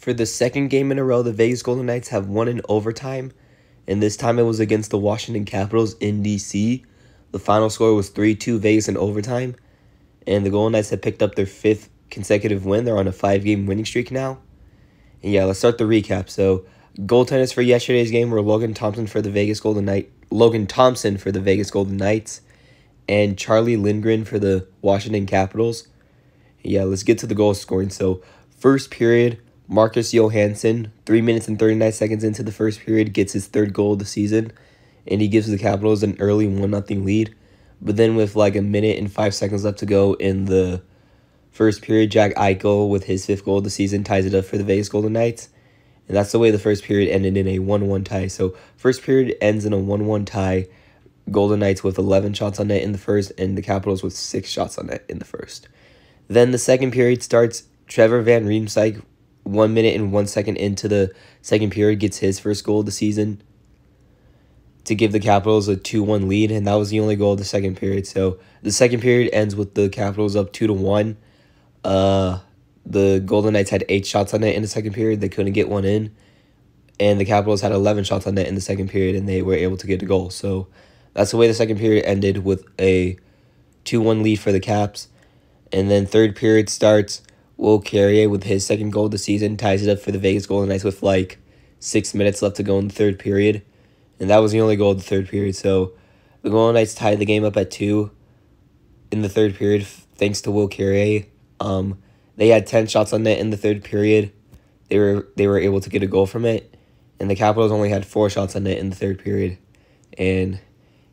For the second game in a row, the Vegas Golden Knights have won in overtime, and this time it was against the Washington Capitals in DC. The final score was 3 2 Vegas in overtime, and the Golden Knights have picked up their fifth consecutive win. They're on a five game winning streak now. And yeah, let's start the recap. So, goaltenders for yesterday's game were Logan Thompson for the Vegas Golden Knight, Logan Thompson for the Vegas Golden Knights, and Charlie Lindgren for the Washington Capitals. Yeah, let's get to the goal scoring. So, first period, Marcus Johansson, 3 minutes and 39 seconds into the first period, gets his third goal of the season, and he gives the Capitals an early 1 0 lead. But then, with like a minute and five seconds left to go in the first period, Jack Eichel, with his fifth goal of the season, ties it up for the Vegas Golden Knights. And that's the way the first period ended in a 1 1 tie. So, first period ends in a 1 1 tie. Golden Knights with 11 shots on net in the first, and the Capitals with 6 shots on net in the first. Then the second period starts. Trevor Van Riemsdyk one minute and one second into the second period gets his first goal of the season to give the Capitals a 2 1 lead, and that was the only goal of the second period. So the second period ends with the Capitals up 2 to 1. Uh, the Golden Knights had eight shots on net in the second period. They couldn't get one in. And the Capitals had 11 shots on net in the second period, and they were able to get a goal. So that's the way the second period ended with a 2 1 lead for the Caps. And then third period starts. Will Carrier with his second goal of the season ties it up for the Vegas Golden Knights with like six minutes left to go in the third period. And that was the only goal of the third period. So the Golden Knights tied the game up at two in the third period thanks to Will Carrier. Um, they had 10 shots on net in the third period. They were they were able to get a goal from it. And the Capitals only had four shots on net in the third period. And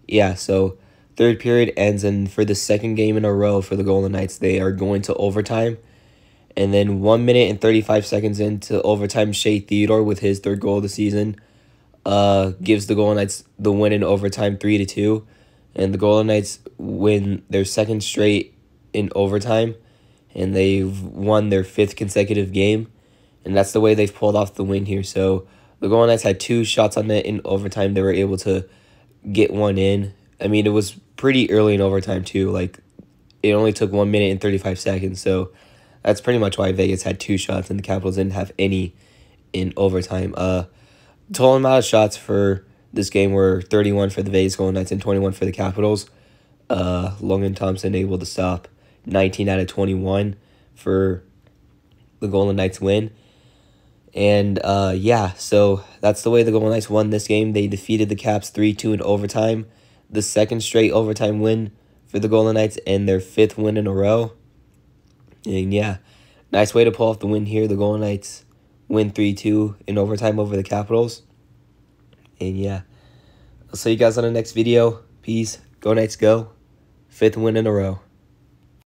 yeah, so third period ends and for the second game in a row for the Golden Knights, they are going to overtime and then one minute and 35 seconds into overtime, Shea Theodore with his third goal of the season uh, gives the Golden Knights the win in overtime 3 to 2. And the Golden Knights win their second straight in overtime. And they've won their fifth consecutive game. And that's the way they've pulled off the win here. So the Golden Knights had two shots on net in overtime. They were able to get one in. I mean, it was pretty early in overtime, too. Like, it only took one minute and 35 seconds. So that's pretty much why Vegas had two shots and the Capitals didn't have any in overtime. Uh, total amount of shots for this game were 31 for the Vegas Golden Knights and 21 for the Capitals. Uh, Logan Thompson able to stop 19 out of 21 for the Golden Knights win. And uh, yeah, so that's the way the Golden Knights won this game. They defeated the Caps 3 2 in overtime. The second straight overtime win for the Golden Knights and their fifth win in a row. And yeah, nice way to pull off the win here. The Golden Knights win 3 2 in overtime over the Capitals. And yeah, I'll see you guys on the next video. Peace. Go Knights, go. Fifth win in a row.